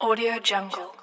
Audio Jungle.